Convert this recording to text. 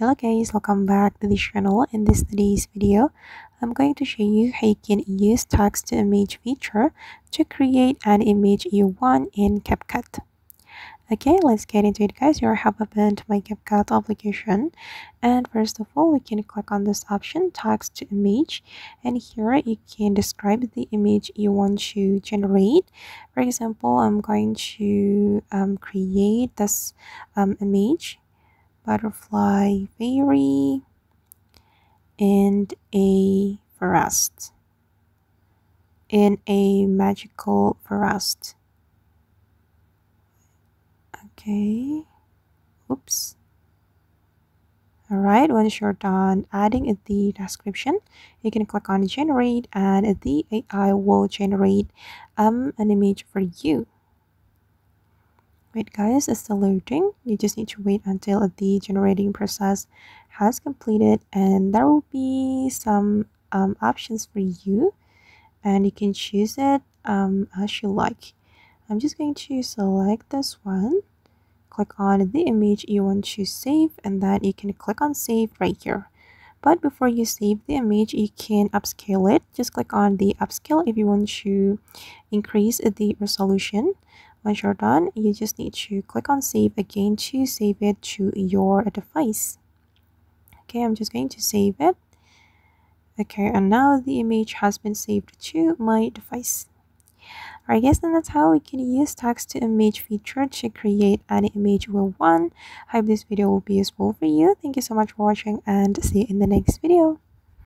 hello guys welcome back to the channel. In this today's video i'm going to show you how you can use text to image feature to create an image you want in CapCut. Okay let's get into it guys. You're have opened my CapCut application. And first of all we can click on this option text to image. And here you can describe the image you want to generate. For example i'm going to um, create this um, image butterfly fairy and a forest. In a magical forest. Okay. Oops. All right once you're done adding the description you can click on generate and the ai will generate um an image for you wait guys it's still loading. You just need to wait until the generating process has completed and there will be some um, options for you and you can choose it um, as you like. I'm just going to select this one. Click on the image you want to save and then you can click on save right here. But before you save the image you can upscale it. Just click on the upscale if you want to increase the resolution once you're done, you just need to click on save again to save it to your device. Okay, I'm just going to save it. Okay, and now the image has been saved to my device. Alright guys, then that's how we can use text to image feature to create an image we want. I hope this video will be useful for you. Thank you so much for watching and see you in the next video.